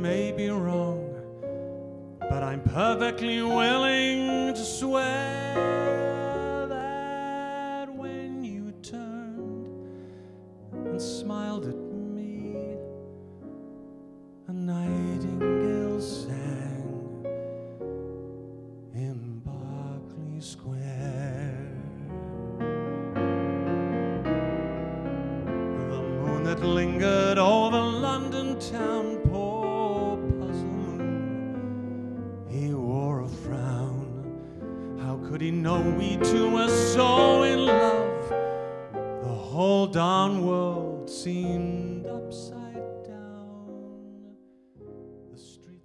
may be wrong, but I'm perfectly willing to swear that when you turned and smiled at me, a nightingale sang in Berkeley Square. The moon that lingered over London town, could he know we two were so in love? The whole darn world seemed upside down. The street